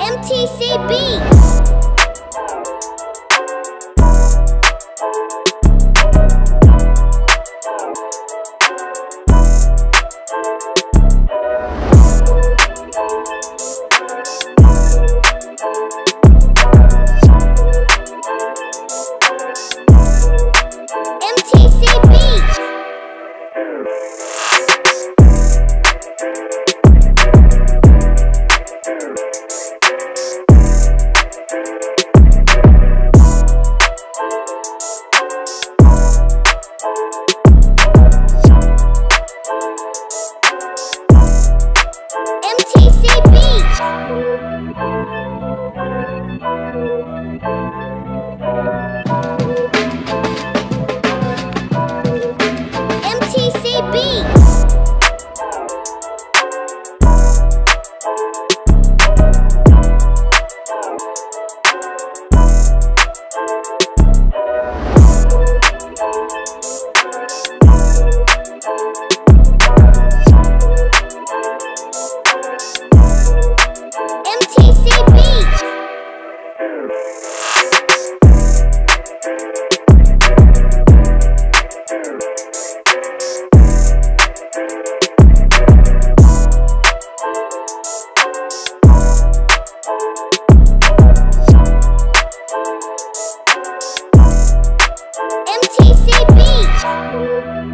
MTC Beats.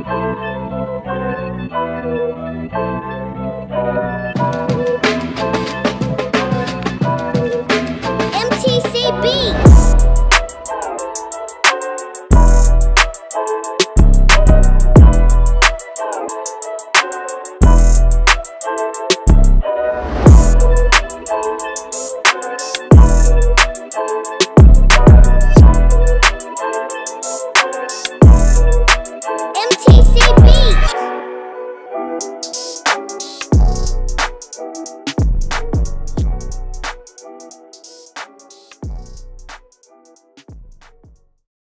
Thank you.